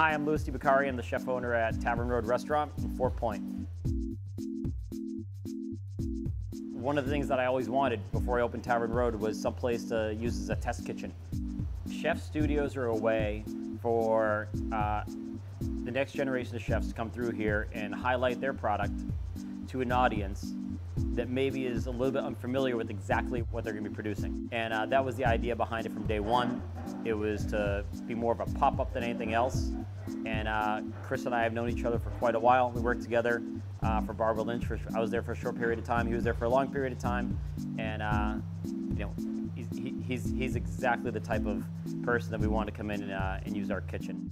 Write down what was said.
Hi, I'm Louis DiBiccari. I'm the chef owner at Tavern Road Restaurant in Fort Point. One of the things that I always wanted before I opened Tavern Road was someplace to use as a test kitchen. Chef studios are a way for uh, the next generation of chefs to come through here and highlight their product to an audience that maybe is a little bit unfamiliar with exactly what they're going to be producing. And uh, that was the idea behind it from day one. It was to be more of a pop-up than anything else. And uh, Chris and I have known each other for quite a while. We worked together uh, for Barbara Lynch. For, I was there for a short period of time. He was there for a long period of time. And uh, you know, he's, he, he's, he's exactly the type of person that we want to come in and, uh, and use our kitchen.